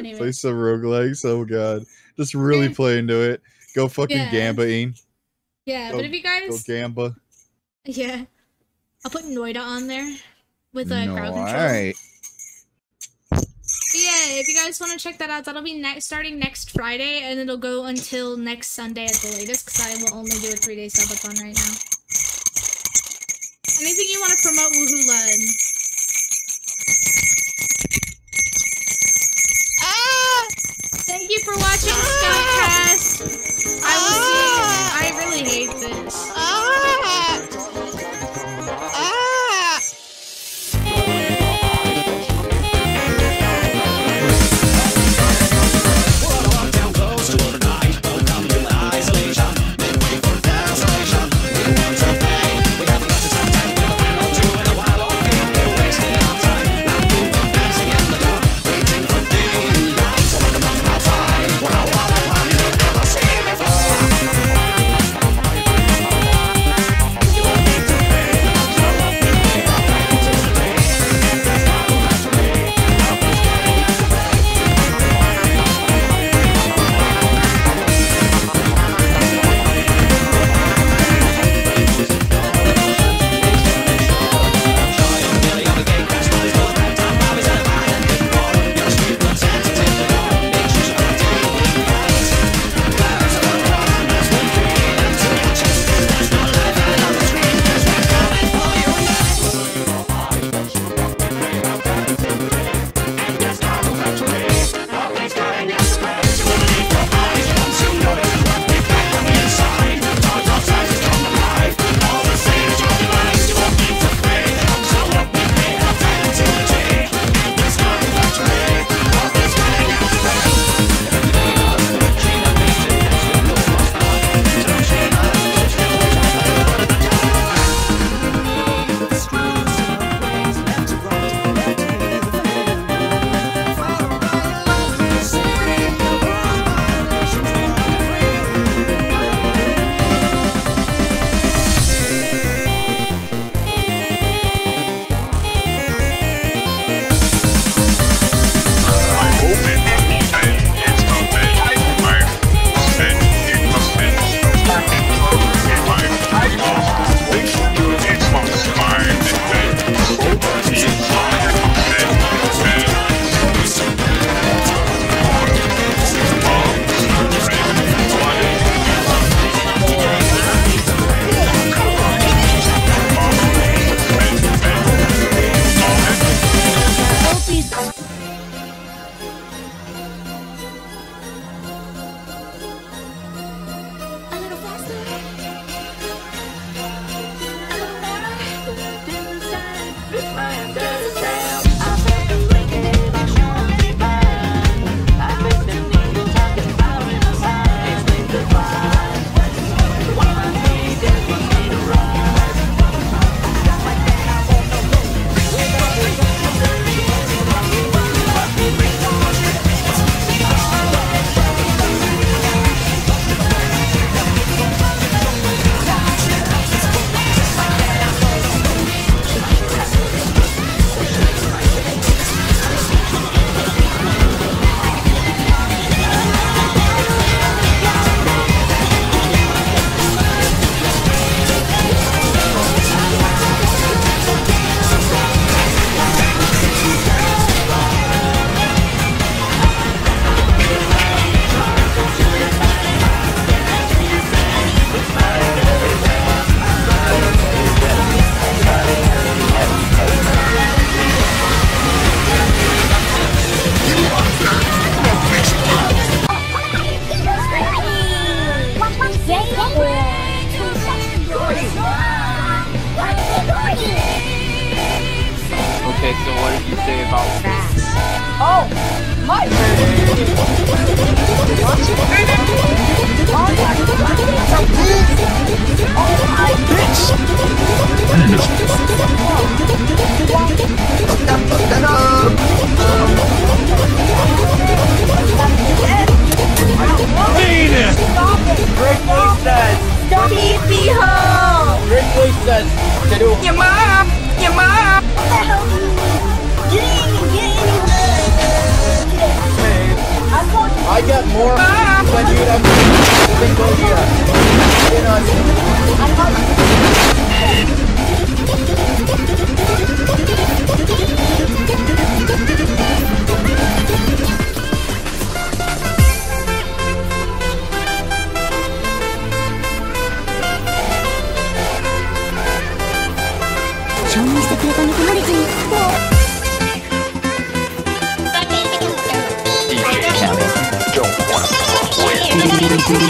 Anyway. Play some roguelikes. Oh god. Just really Okay. play into it. Go fucking Yeah. Gamba Ian. Yeah, Go- but if you guys Go Gamba. yeah, I'll put Noida on there with a no, crowd control. alright. Yeah, if you guys want to check that out, that'll be next starting next Friday, and it'll go until next Sunday at the latest. Because I will only do a three day subathon right now. Anything you want to promote, Woohoo Lad?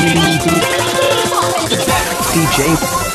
DJ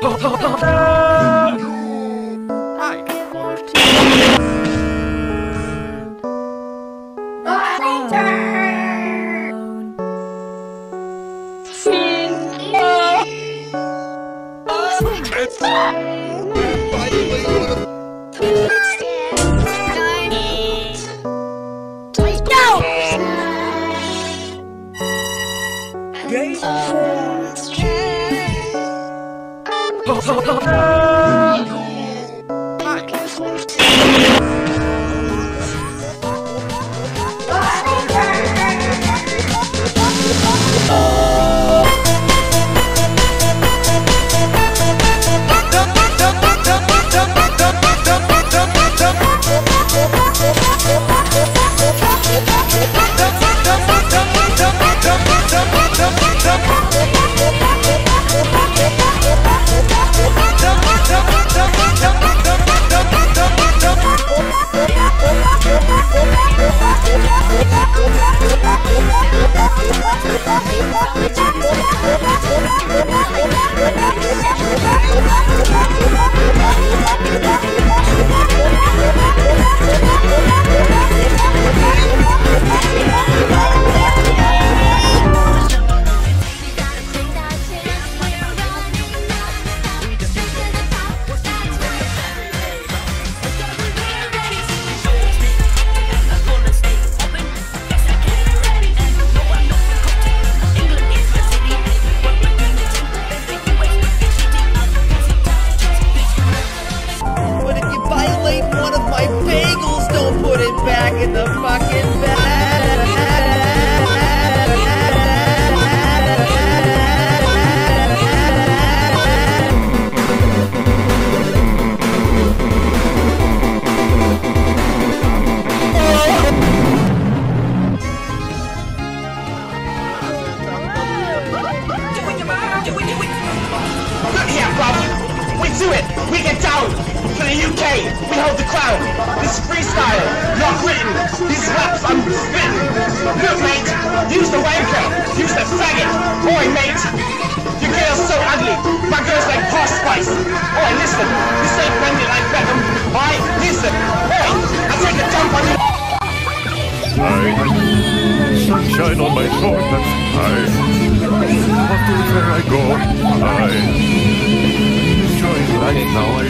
好好好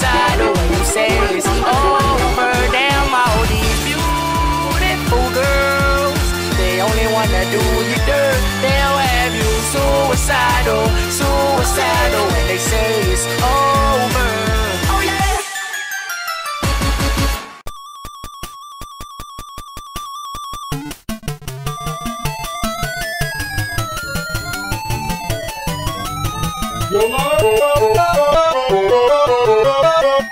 inside of what you say is over. Damn, all these beautiful girls, they only wanna do you dirt. They'll have you suicidal, suicidal when they say it's over. Oh, Yo,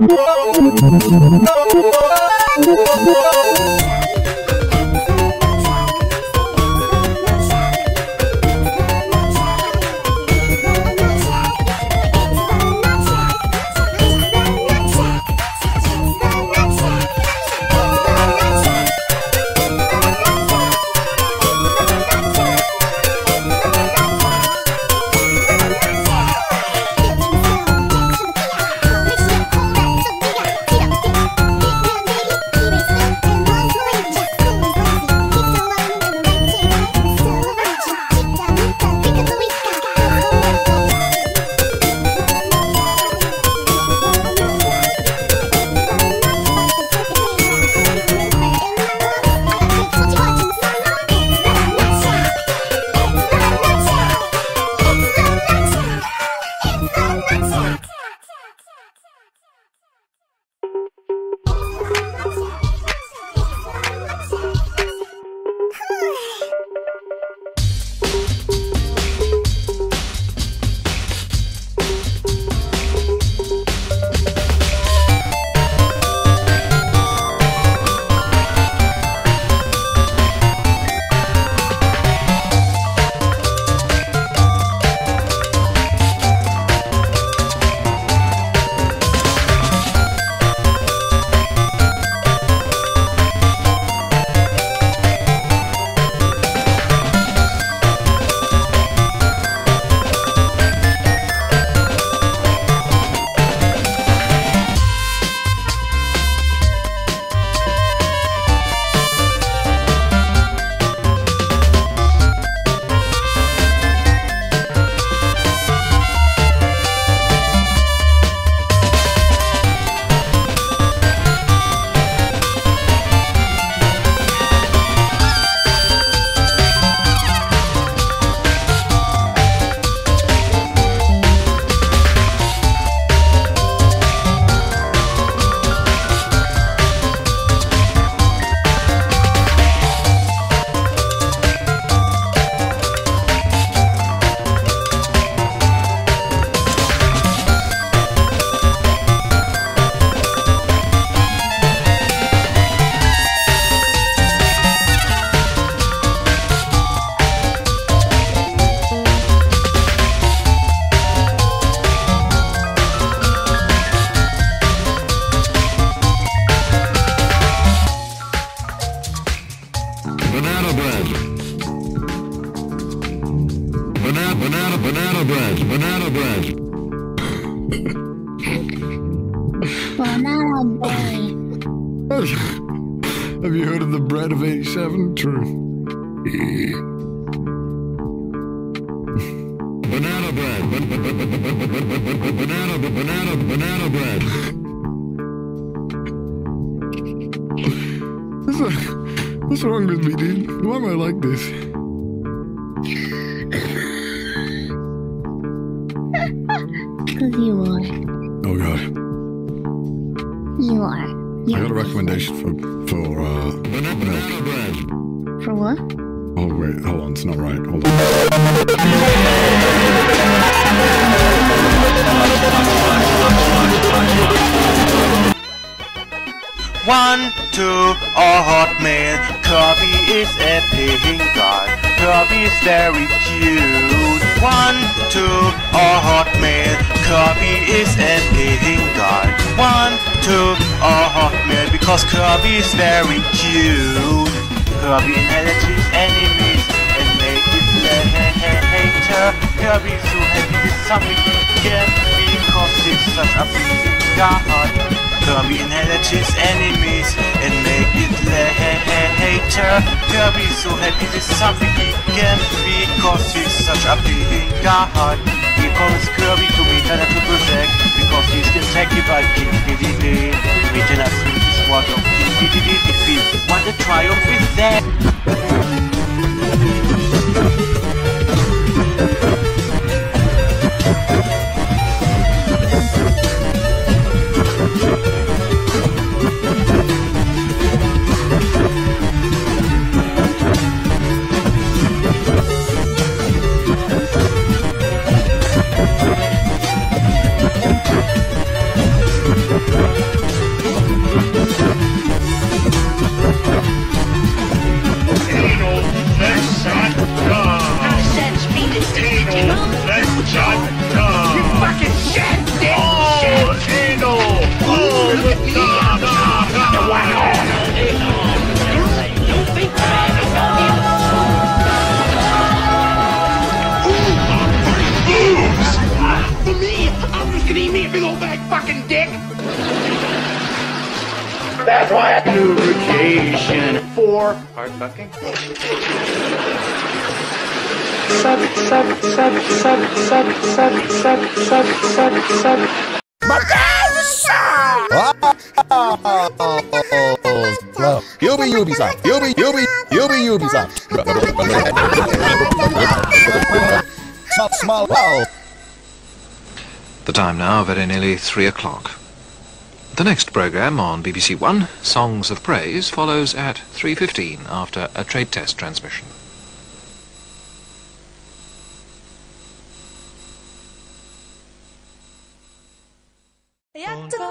Thank you. Have you heard of the bread of 87? True. banana bread. Banana, banana, banana bread. What's wrong with me, dude? Why am I like this? got a recommendation for for uh. For what? Oh wait, hold on, it's not right. Hold on. One, two, a hot man. Kirby is a pink guy. Kirby is very cute. One, two, a hot man. Kirby is a pink guy. One, two, a hot bit because Kirby is very cute. Kirby energy enemies and make it later. Kirby is so happy this something can because he's such a big god. Kirby inherits enemies and make it later. Kirby is so happy this something he can because he's such a big god. He calls Kirby to be another to protect because he's protected by King Dedede. Meet another water. What a triumph is that! suck, suck, suck. Bagança! Oh, no. Yubi Ubisoft, Yubi, Yubi, Yubi Ubisoft. Stop small The time now, very nearly three o'clock. The next programme on BBC One, Songs of Praise, follows at 3.15 after a trade test transmission.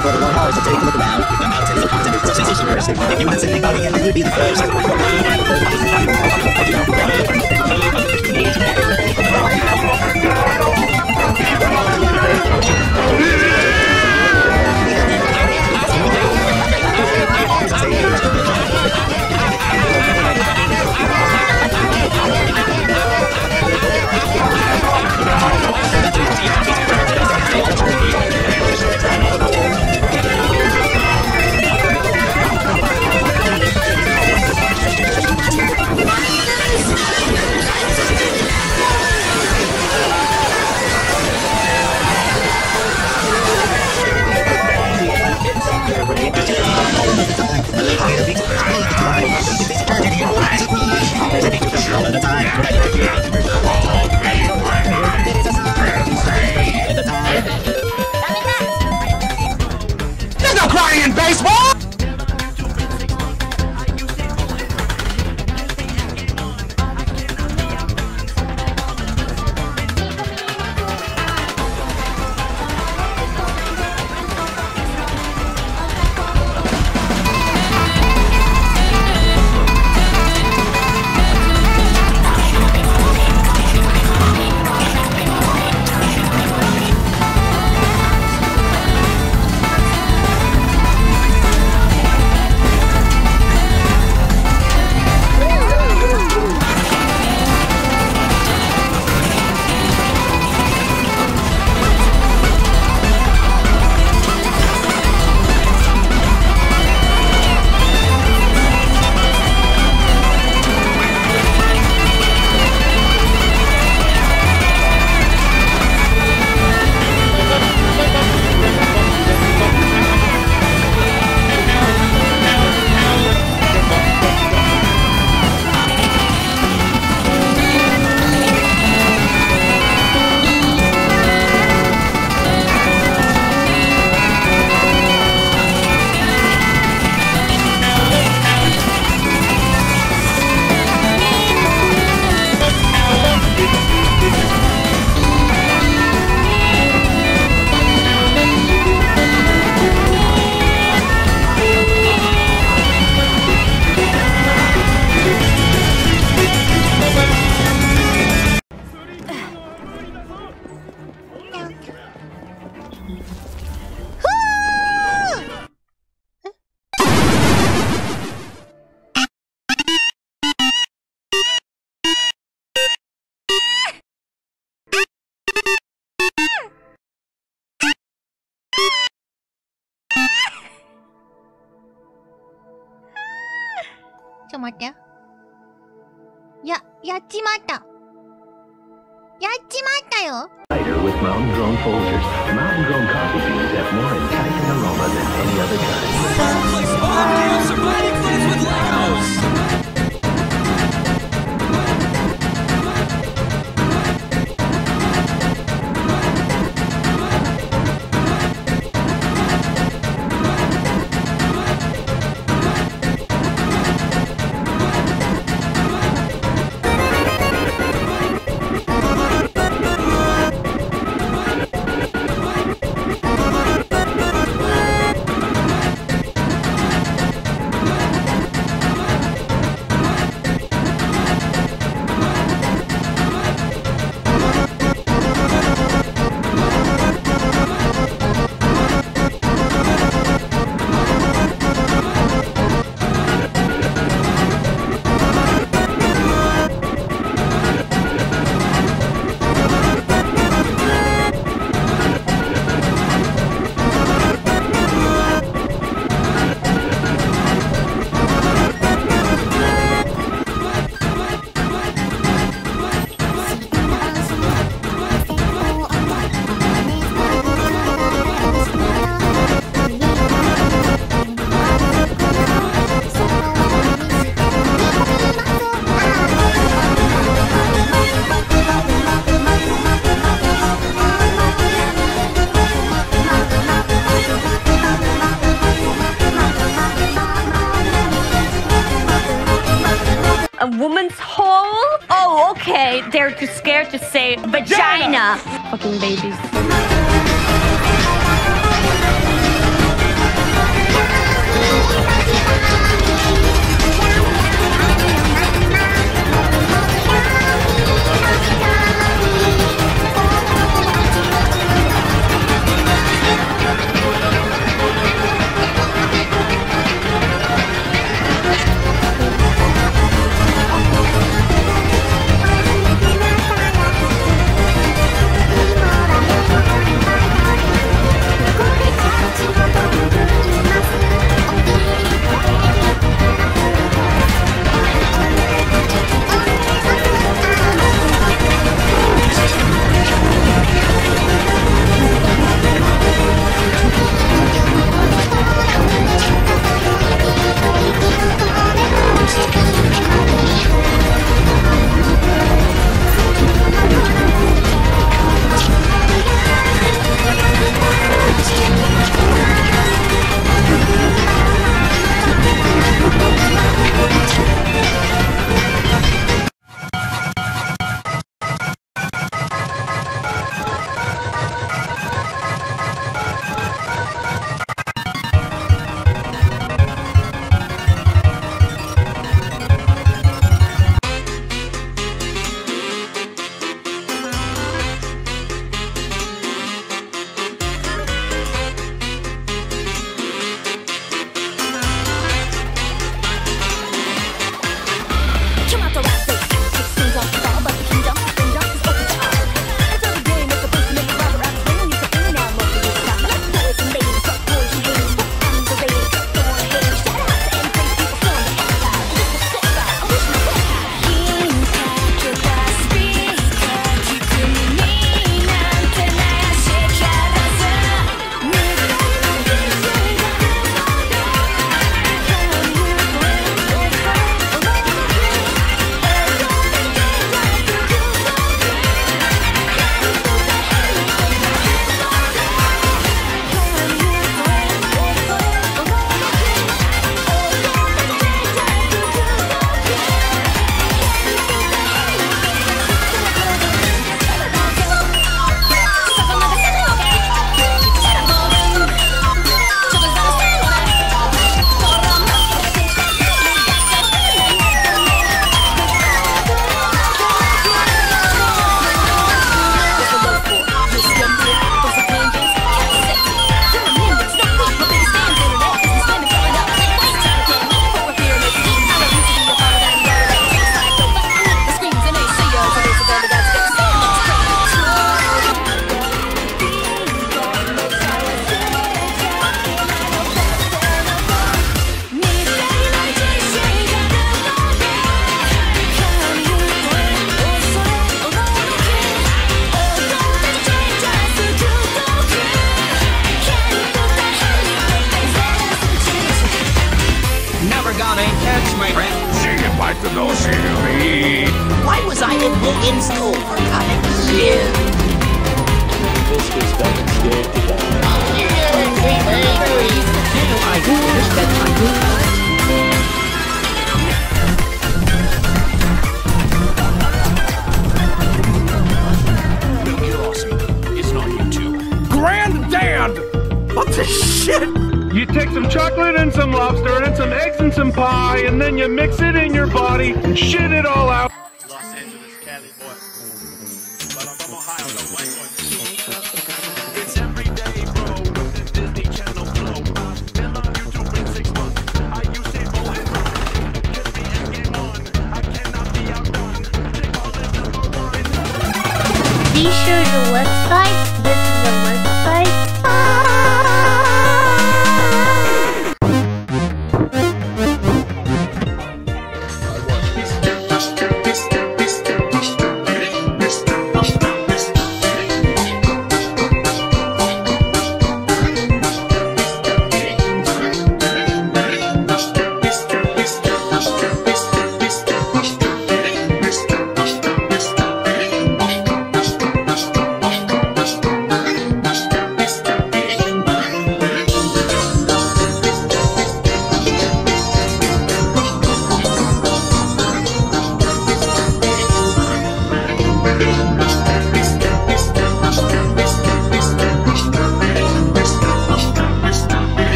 for the long hours to take a look around. The mountains, the continents, the sensations burst. If you had sitting body, and then you'd be the first. There's no crying in baseball! 待って。や、やっちまった。やっちまったよ with Mountain Grown Folgers. Mountain Grown coffee beans have more enticing aroma than any other kind. Woman's hole? Oh, okay. They're too scared to say vagina. Fucking babies.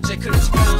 check it out.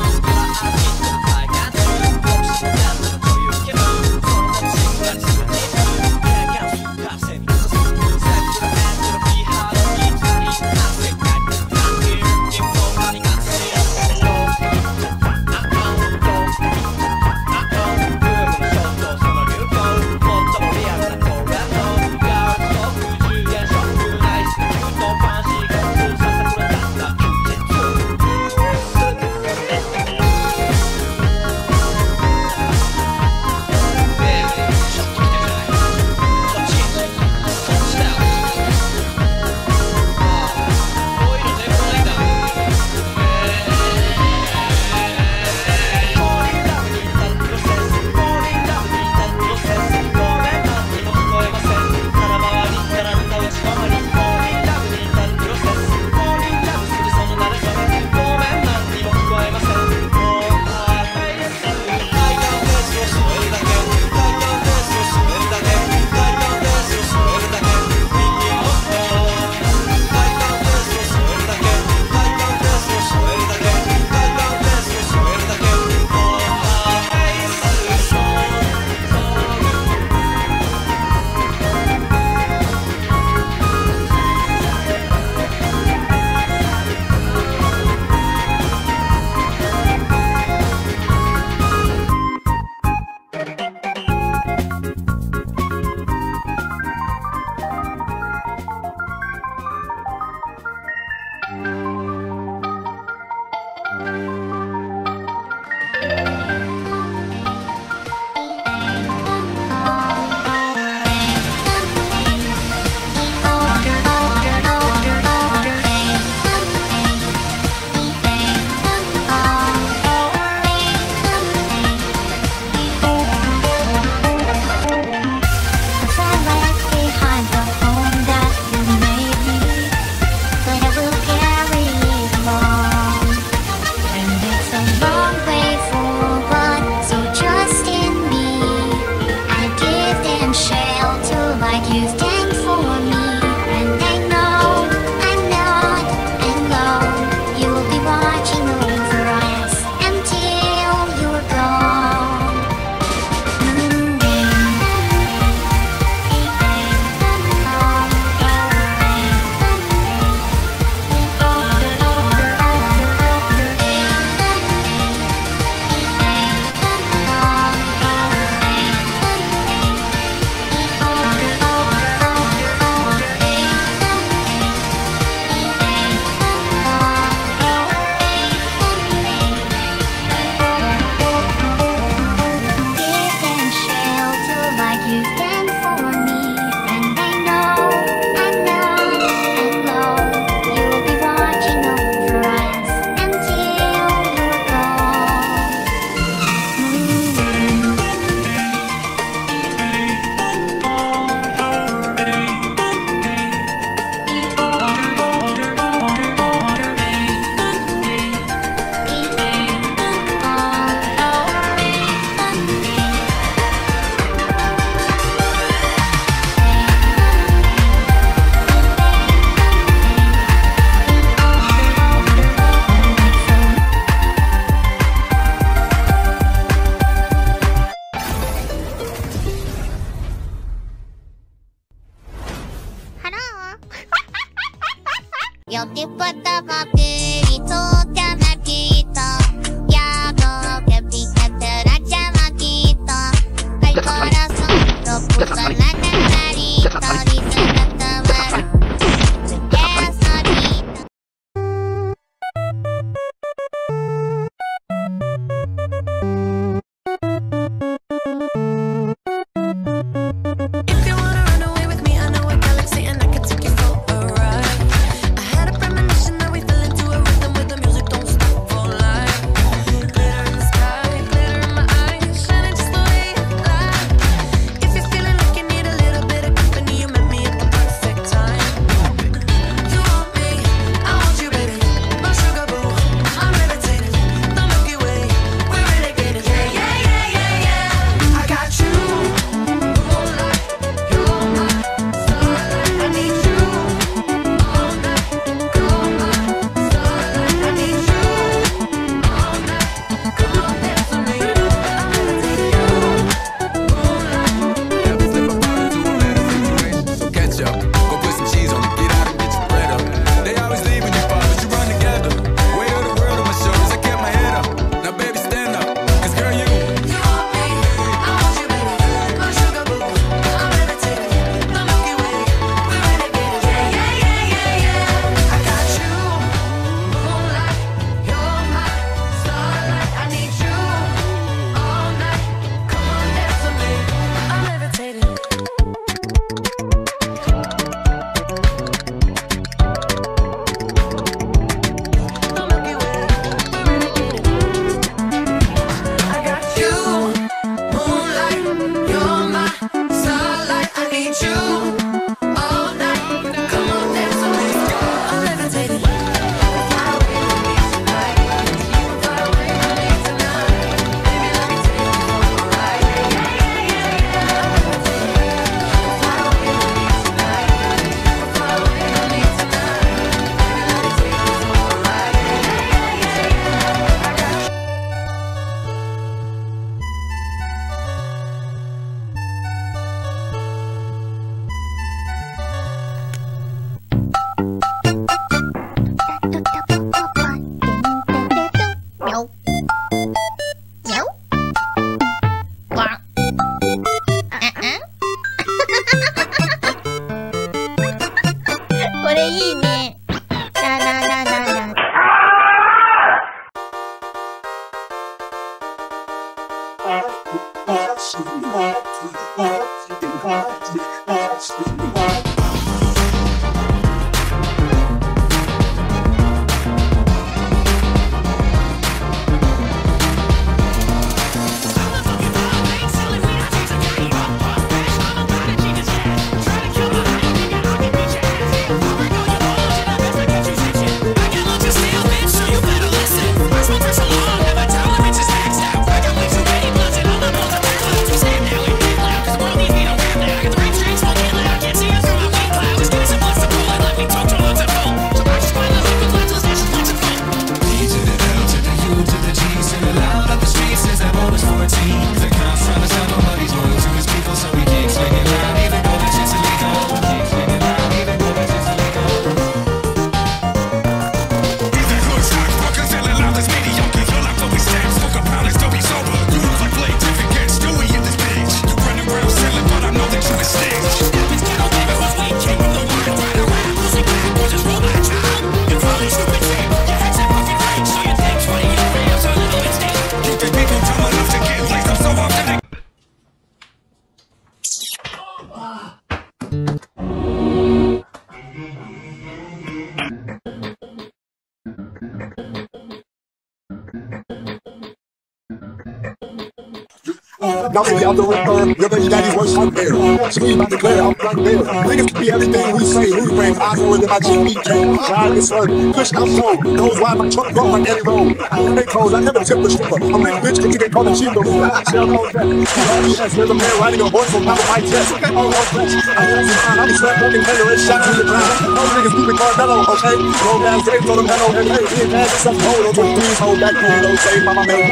Now we out the river, your baby daddy's worst nightmare. Scream the I'm right there. Niggas can be everything we say, who frame. I know it if I just eat drink. Try this hurt, push out slow. Goes wide, my truck go like Eddie Roll. They close, I never tip the stripper. I'm like, bitch, can you get called a cheaper? Shell no back. Yes, there's a man riding a horse on top of my chest. Oh, no flex. I got some time, I be slapped fucking better and shot to the ground. Those niggas keeping Carmelo, okay? Roll down, grapes on them, hello, and hey, he had some hold on 23s, hold that cool, don't say, mama, man.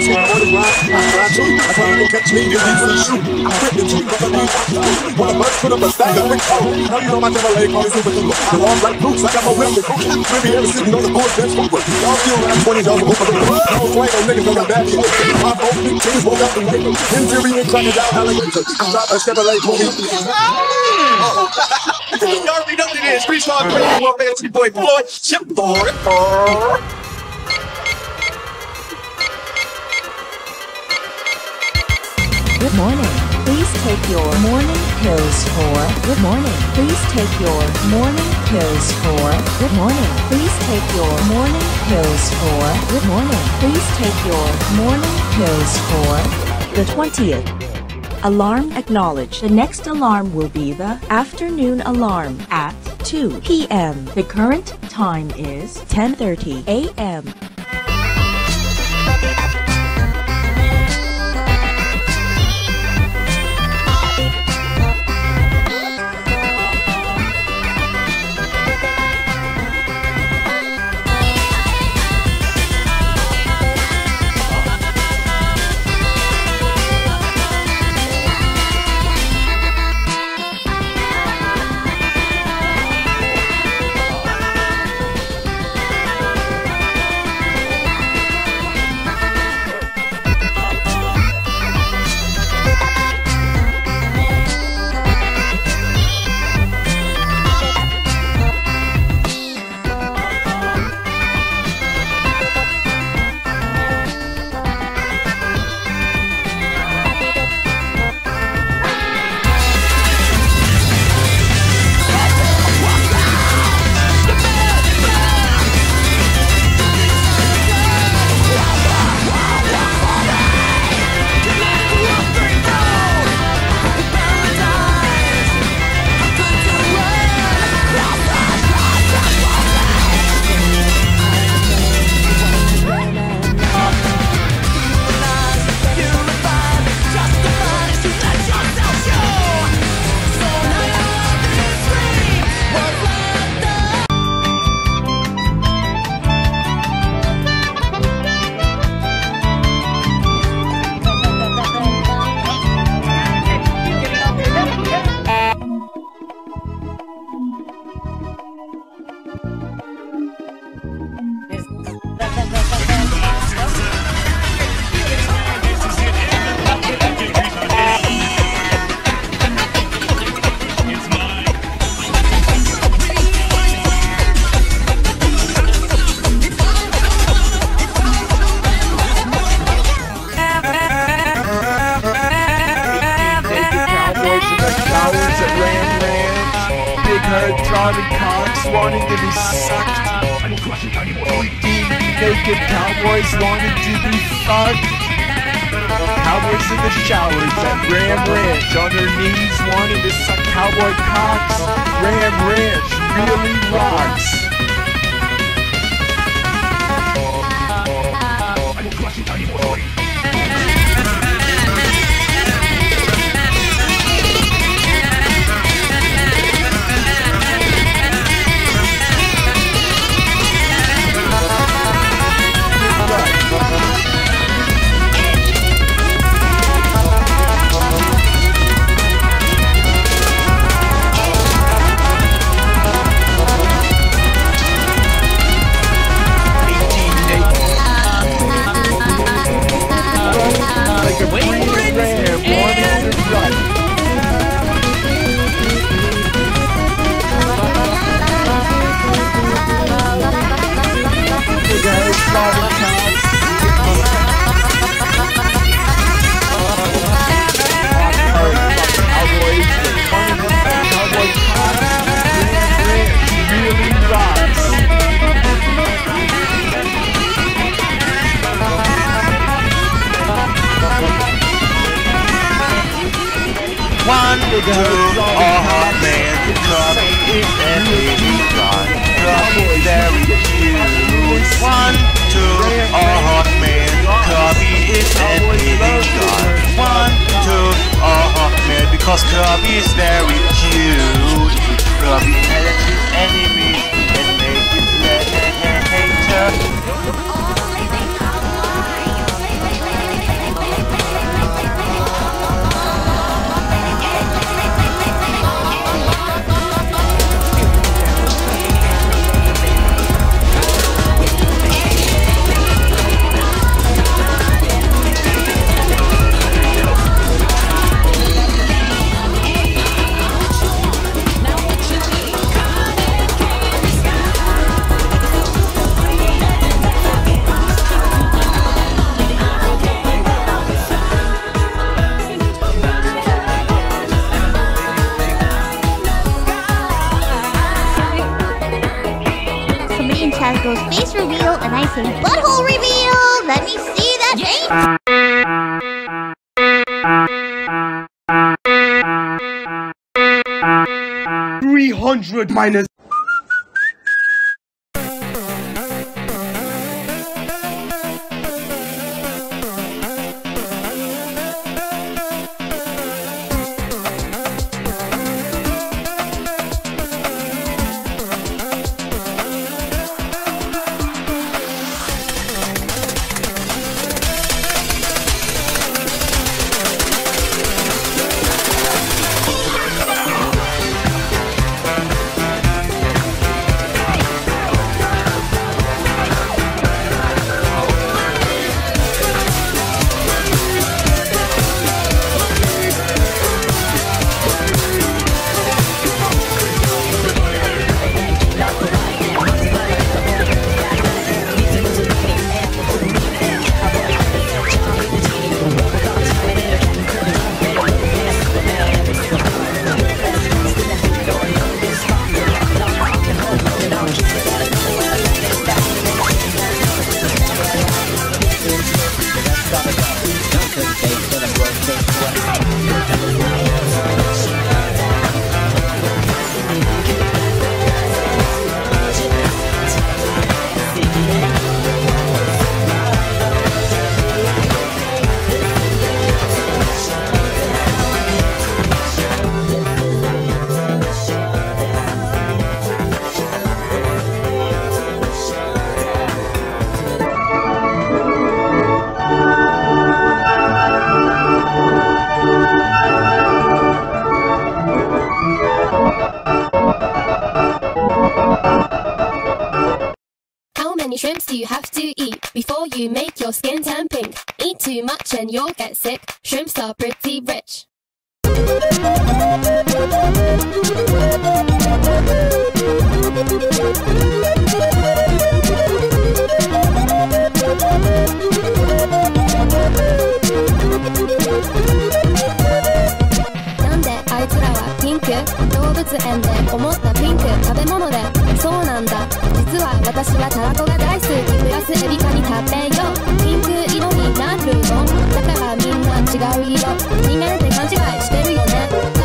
Shit, on the grind, I try to, I try you can catch me if you see shoot. I quit the Jeep, cause I need hot shoes. When I first put up a stack of big coat, now you know my Chevrolet call me super duper. The long black boots, I got my whip with cookie. Riviera sitting on the porch, bench forward. Y'all still around 20 y'all hoop of No swing on niggas, don't got bad shit. My both big kings woke up and wake them. Interior cracking down alligator. I shot a Chevrolet movie. You already know what it is. Street Star, 21 Fancy Boy Floyd, Chip Boy. Good morning. Take your morning pills for. Good morning. Please take your morning pills for. Good morning. Please take your morning pills for. Good morning. Please take your morning pills for the 20th. Alarm acknowledged. The next alarm will be the afternoon alarm at 2 p.m. The current time is 10:30 a.m. butthole reveal. Let me see that face. Three hundred minus. 動物園で思ったピンク食べ物で。そうなんだ。実は私はたらこが大好き。プラスエビカに食べよ。うピンク色になるの。だからみんな違う色。人間って勘違いしてるよね。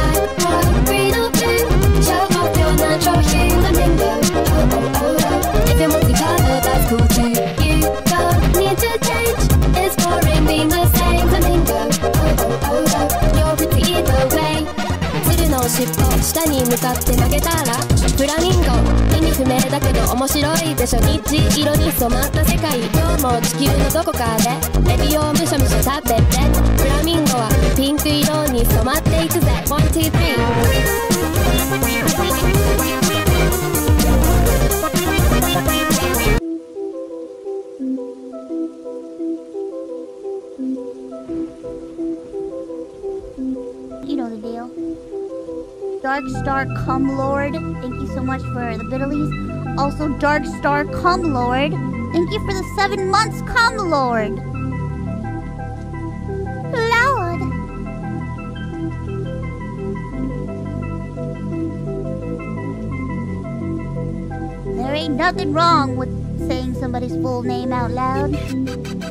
下に向かって曲げたらフラミンゴ意味不明だけど面白いでしょ。虹色に染まった世界。今日も地球のどこかでエビをむしゃむしゃ食べて。フラミンゴはピンク色に染まっていくぜ。12 Dark Star Come Lord, thank you so much for the Biddlies. Also, Dark Star Come Lord, thank you for the seven months Come Lord. Lord. There ain't nothing wrong with saying somebody's full name out loud.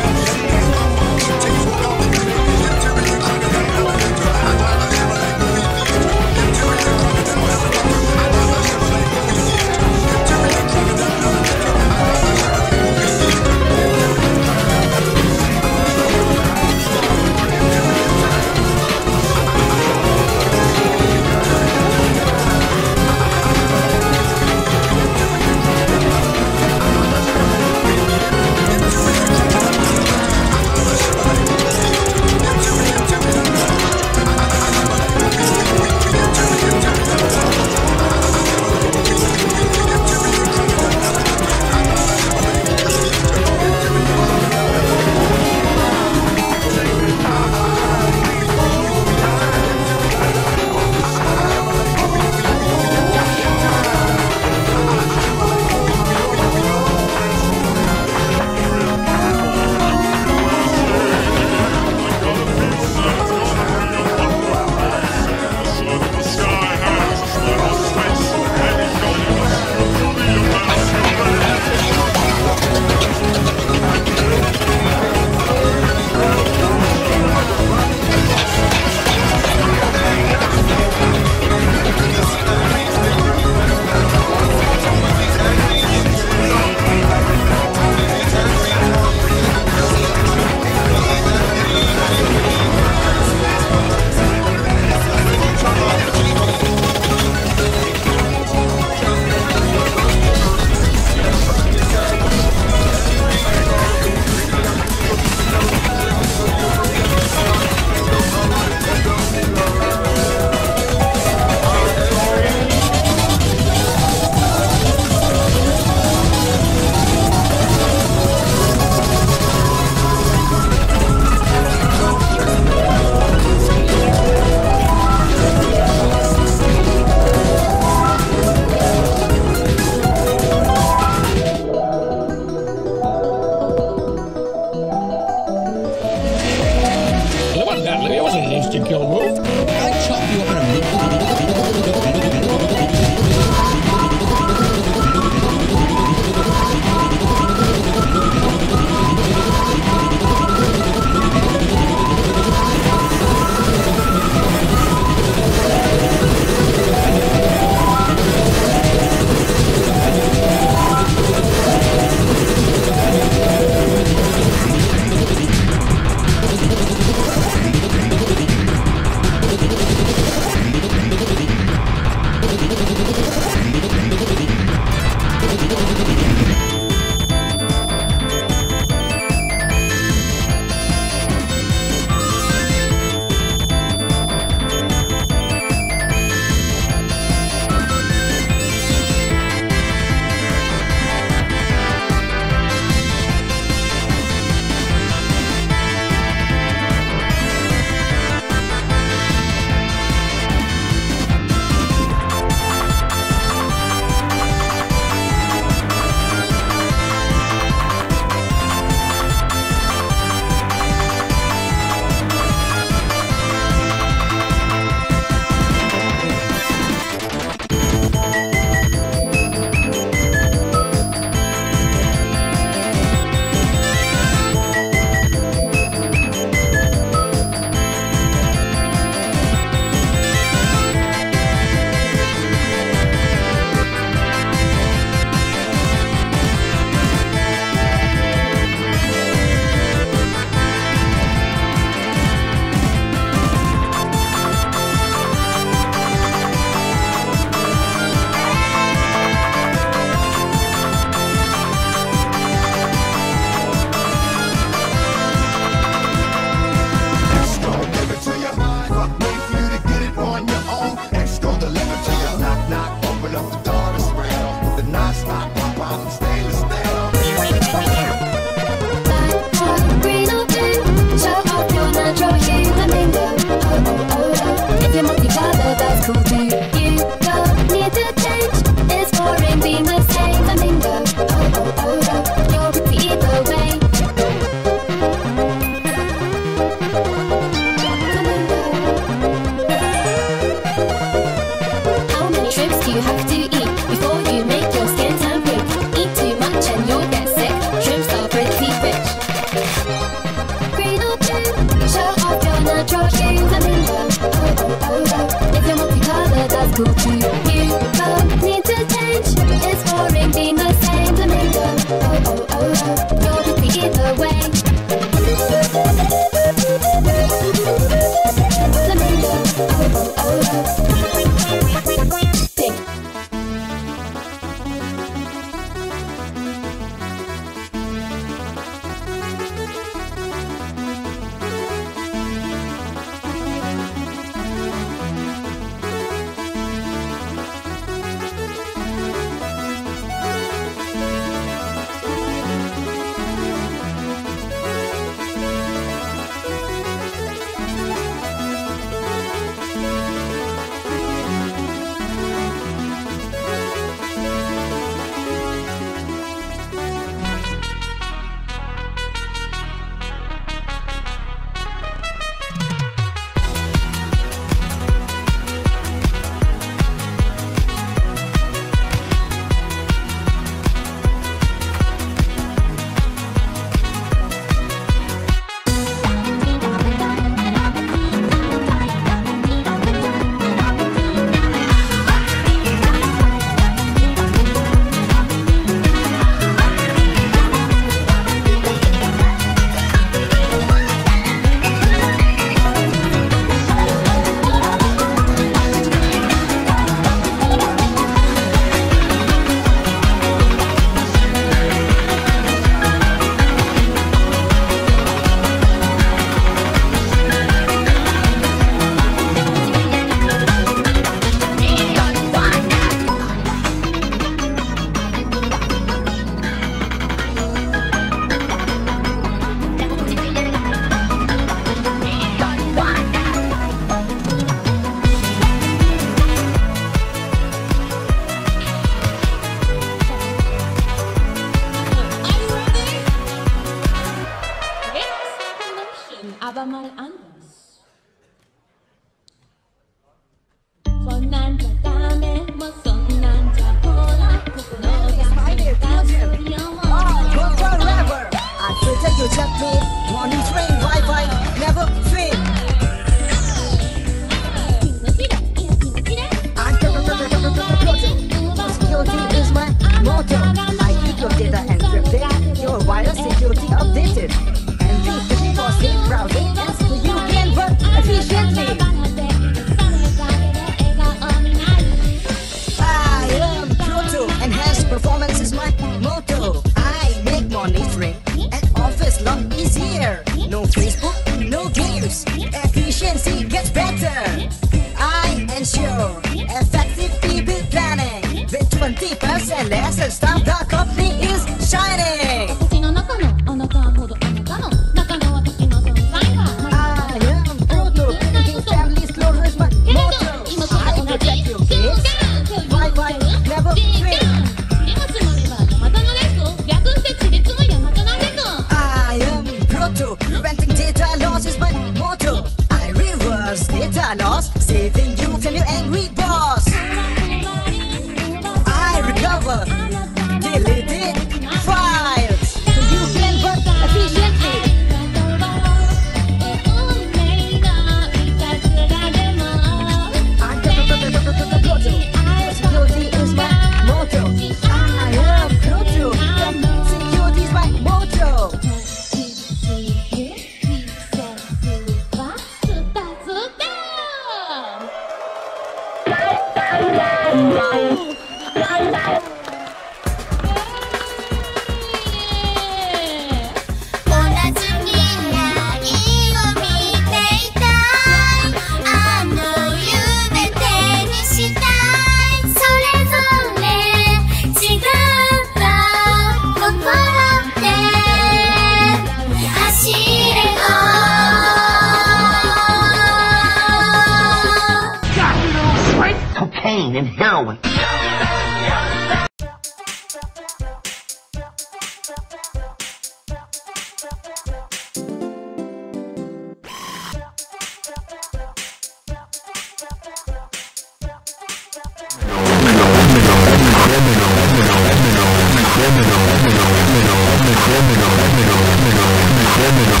criminal, criminal, criminal, criminal, criminal, criminal, criminal.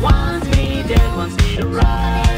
Wants me dead, wants me to ride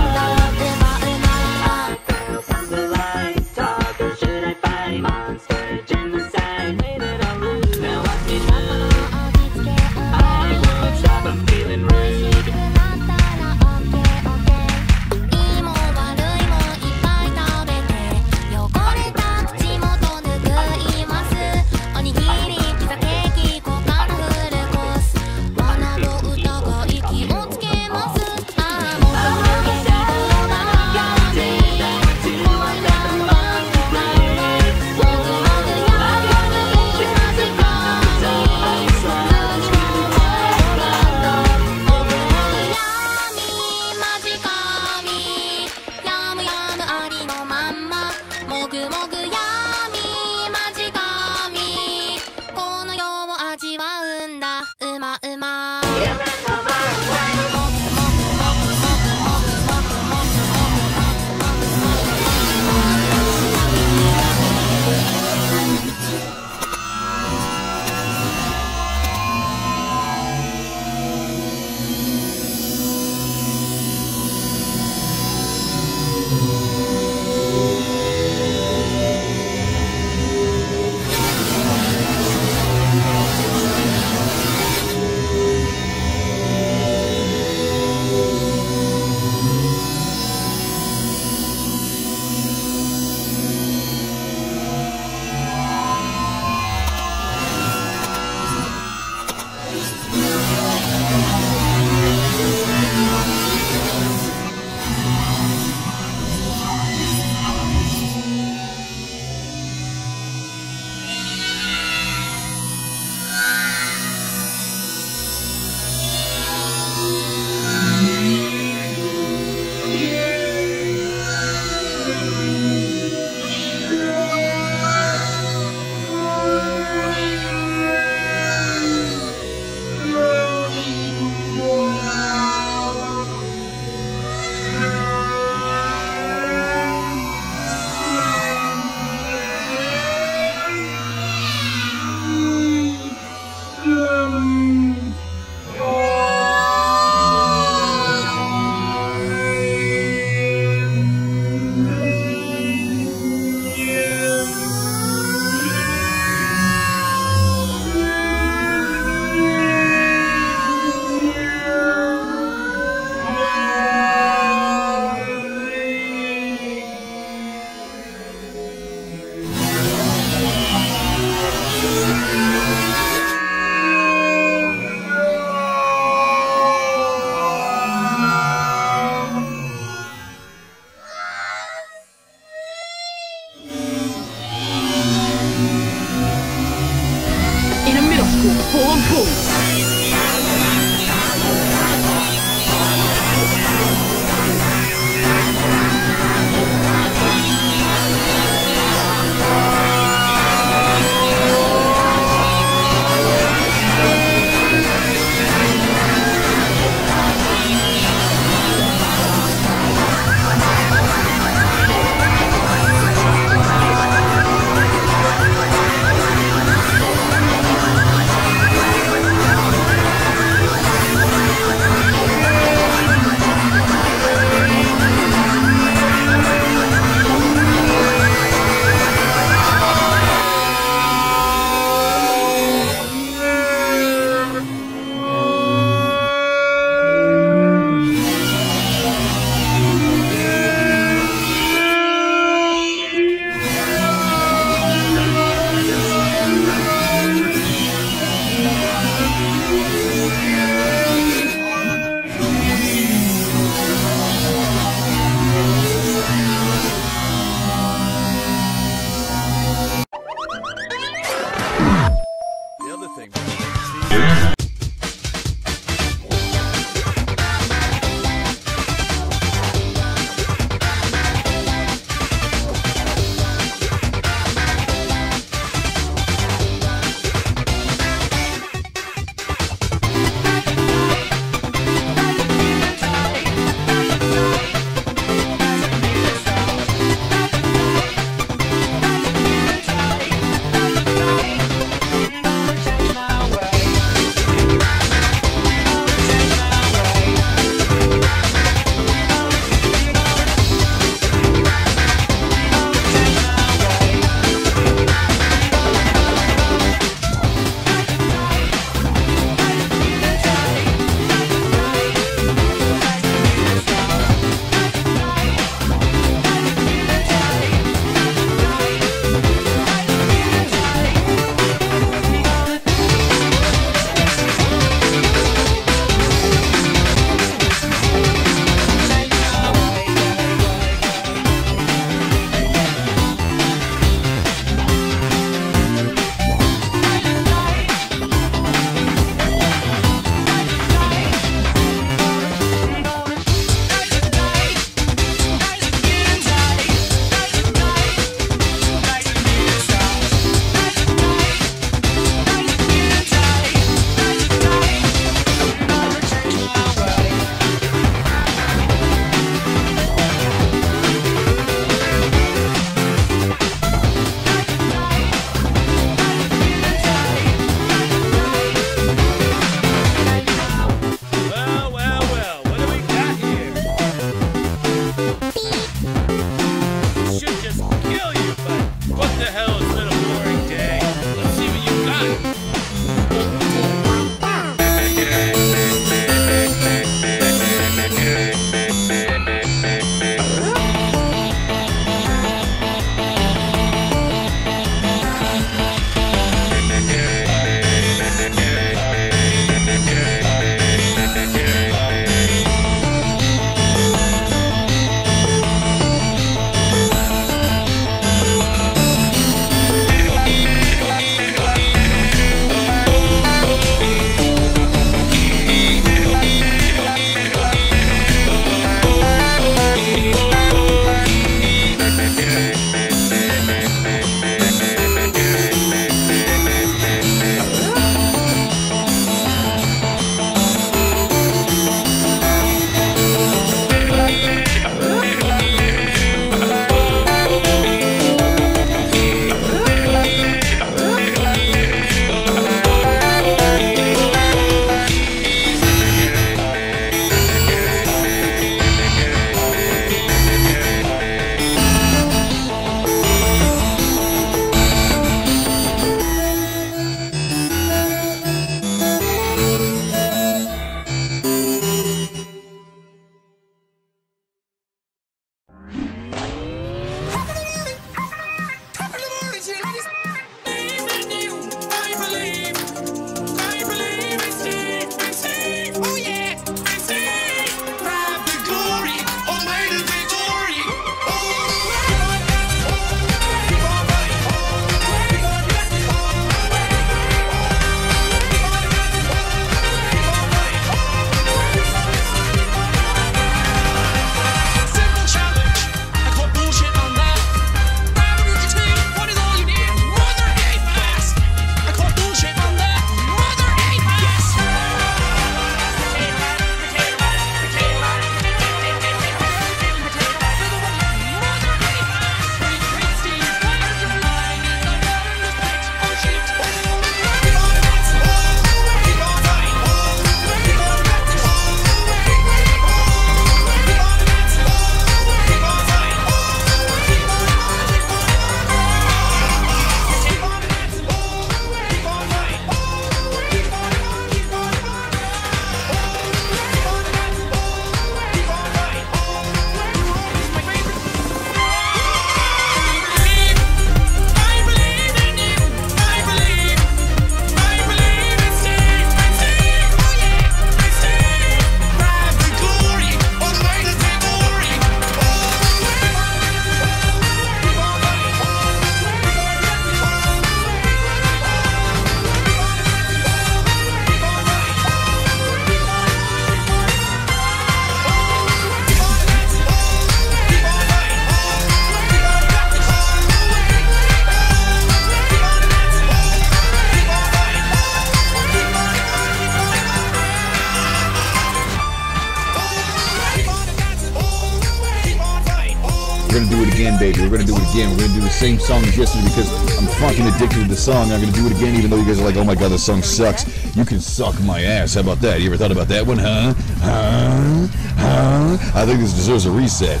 same song as yesterday because I'm fucking addicted to the song. I'm gonna do it again, even though you guys are like, "Oh my god, this song sucks." You can suck my ass. How about that? You ever thought about that one, huh? Huh? Huh? I think this deserves a reset.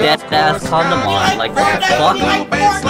Get condom on, like fuck?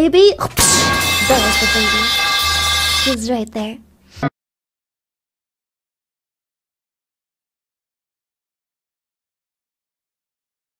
Where's the baby? Oh, There's the baby. He's right there.